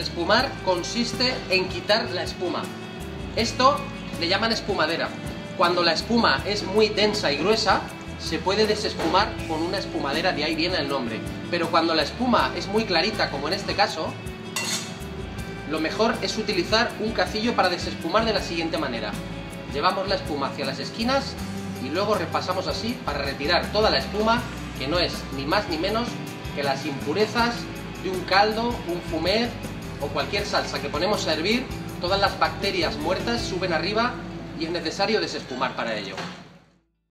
Desespumar consiste en quitar la espuma. Esto le llaman espumadera. Cuando la espuma es muy densa y gruesa, se puede desespumar con una espumadera, de ahí viene el nombre. Pero cuando la espuma es muy clarita, como en este caso, lo mejor es utilizar un cacillo para desespumar de la siguiente manera. Llevamos la espuma hacia las esquinas y luego repasamos así para retirar toda la espuma, que no es ni más ni menos que las impurezas de un caldo, un fumet o cualquier salsa que ponemos a hervir, todas las bacterias muertas suben arriba y es necesario desespumar para ello.